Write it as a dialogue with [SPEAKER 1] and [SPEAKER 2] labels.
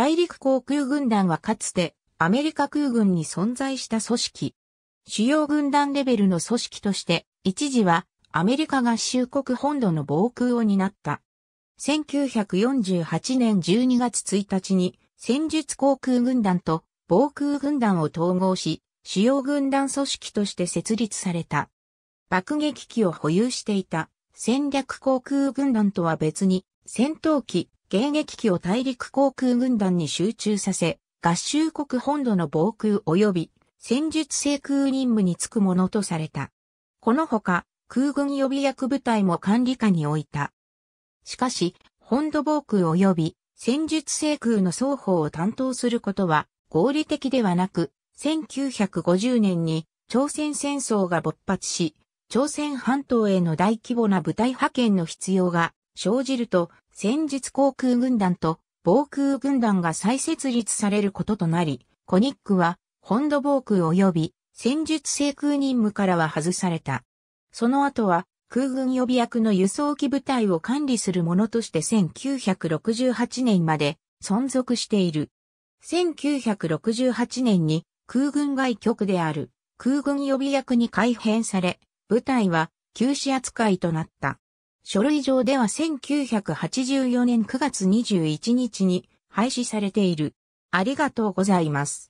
[SPEAKER 1] 大陸航空軍団はかつてアメリカ空軍に存在した組織。主要軍団レベルの組織として、一時はアメリカ合衆国本土の防空を担った。1948年12月1日に戦術航空軍団と防空軍団を統合し、主要軍団組織として設立された。爆撃機を保有していた戦略航空軍団とは別に戦闘機、迎撃機を大陸航空軍団に集中させ、合衆国本土の防空及び戦術制空任務に就くものとされた。このほか、空軍予備役部隊も管理下に置いた。しかし、本土防空及び戦術制空の双方を担当することは合理的ではなく、1950年に朝鮮戦争が勃発し、朝鮮半島への大規模な部隊派遣の必要が生じると、戦術航空軍団と防空軍団が再設立されることとなり、コニックは本土防空及び戦術制空任務からは外された。その後は空軍予備役の輸送機部隊を管理するものとして1968年まで存続している。1968年に空軍外局である空軍予備役に改編され、部隊は休止扱いとなった。書類上では1984年9月21日に廃止されている。ありがとうございます。